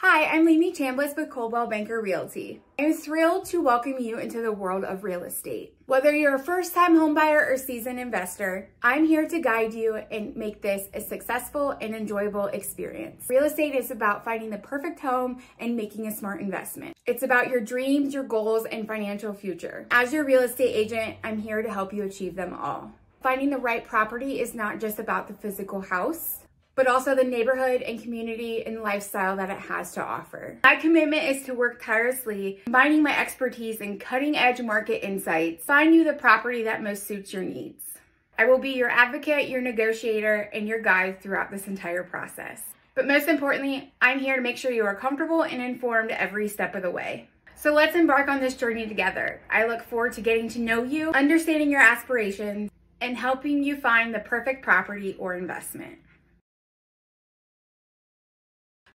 Hi, I'm Lainy Chambliss with Coldwell Banker Realty. I'm thrilled to welcome you into the world of real estate. Whether you're a first-time homebuyer or seasoned investor, I'm here to guide you and make this a successful and enjoyable experience. Real estate is about finding the perfect home and making a smart investment. It's about your dreams, your goals, and financial future. As your real estate agent, I'm here to help you achieve them all. Finding the right property is not just about the physical house, but also the neighborhood and community and lifestyle that it has to offer. My commitment is to work tirelessly, combining my expertise in cutting edge market insights, find you the property that most suits your needs. I will be your advocate, your negotiator, and your guide throughout this entire process. But most importantly, I'm here to make sure you are comfortable and informed every step of the way. So let's embark on this journey together. I look forward to getting to know you, understanding your aspirations, and helping you find the perfect property or investment.